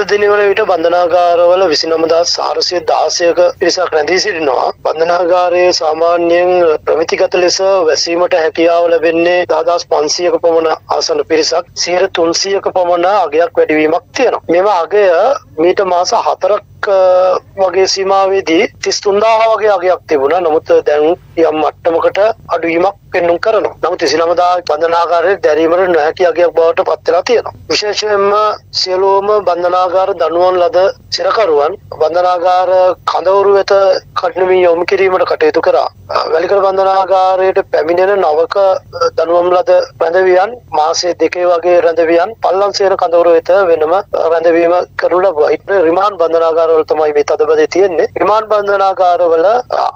අද දිනවල විට බන්ධනාගාරවල විසිනමදා සාරසය දාසයක පිරිසක් රැඳී සිටිනවා. බන්ධනාගාරයේ සාමාන්‍යයෙන් ප්‍රමිතිගත ලෙස වැසීමට හැකියාව ලැබෙන්නේ දාදස් පන්සියක පමණ ආසන පිරිසක්. සියර තුන්සියක පමණ අගයක් වැඩිවීමක් තියෙනවා. මෙම අගය මීට මාස හතරක් වගේ සීමාවේදී තිස් තුන්දාහ වගේ අගයක් තිබුණා. නමුත් දැන් යම් මට්ටමකට අඩුවීමක් පෙන්නුම් කරනවා. නමුත් ඉසිලමදා බන්ධනාගාරයේ දැරීමට නොහැකි අගයක් බවට පත්වෙලා තියෙනවා. විශේෂයෙන්ම සියලුම බන්ධනාගාර දනුවන් ලද සිරකරුවන් බන්ධනාගාර කඳවුරු වෙත කඩනමින් යොමු කිරීමට කටයුතු කරා. වැලිකර බන්ධනාගාරයට පැමිණෙන නවක දනුවම් ලද රැඳවියන් මාසේ දෙකේ වගේ රැඳවියන් පල්ලම් සේන කඳවුරු වෙත වෙනම රැඳවීම කරනු ලබුවා. ඉතින් රිමාන්ඩ් බන්ධනාගාරවල තමයි මේ තදබදේ තියෙන්නේ. රිමාන්ඩ් බන්ධනාගාරවල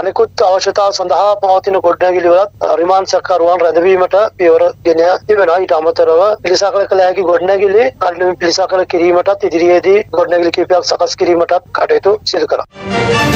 අනෙකුත් අවශ්‍යතා සඳහා පවතින ගොඩනැගිලි වලත් රිමාන්ඩ් සැකකරුවන් රැඳවීමට පියවර ගෙන තිබෙනවා. ඊට අමතරව පිළිසකර කළ හැකි ගොඩනැගිලි කඩනමින් පිළිසකර කිරීමටත් ඉදිරියේදී ගොඩනැගිලි කිහිපයක් සකස් කිරීමටත් කටයුතු සිදු කරා.